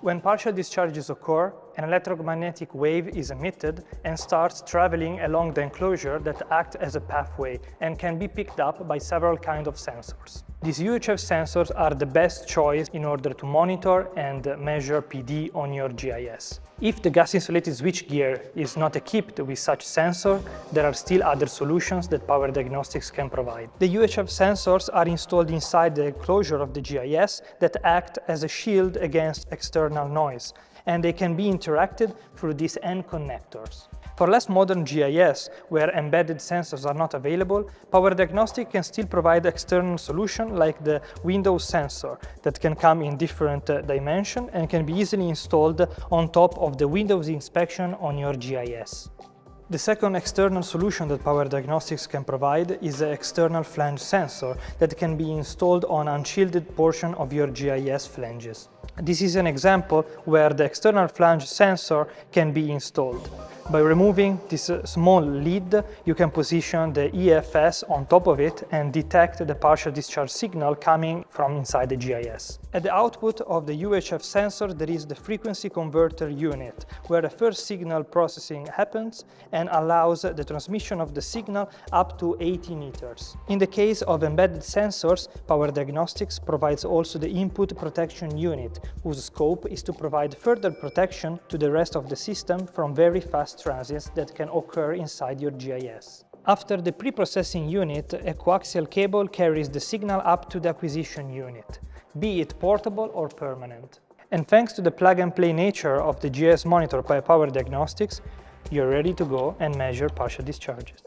When partial discharges occur, an electromagnetic wave is emitted and starts traveling along the enclosure that acts as a pathway and can be picked up by several kinds of sensors. These UHF sensors are the best choice in order to monitor and measure PD on your GIS. If the gas-insulated switchgear is not equipped with such sensor, there are still other solutions that Power Diagnostix can provide. The UHF sensors are installed inside the enclosure of the GIS that act as a shield against external noise, and they can be interacted through these N connectors. For less modern GIS, where embedded sensors are not available, Power Diagnostic can still provide external solution like the Windows sensor that can come in different uh, dimension and can be easily installed on top of the Windows inspection on your GIS. The second external solution that Power Diagnostix can provide is the external flange sensor that can be installed on unshielded portion of your GIS flanges. This is an example where the external flange sensor can be installed. By removing this uh, small lid, you can position the EFS on top of it and detect the partial discharge signal coming from inside the GIS. At the output of the UHF sensor, there is the frequency converter unit, where the first signal processing happens and allows the transmission of the signal up to 80 meters. In the case of embedded sensors, Power Diagnostix provides also the input protection unit, whose scope is to provide further protection to the rest of the system from very fast transients that can occur inside your GIS. After the pre-processing unit, a coaxial cable carries the signal up to the acquisition unit, be it portable or permanent. And thanks to the plug-and-play nature of the GIS monitor by Power Diagnostix, you're ready to go and measure partial discharges.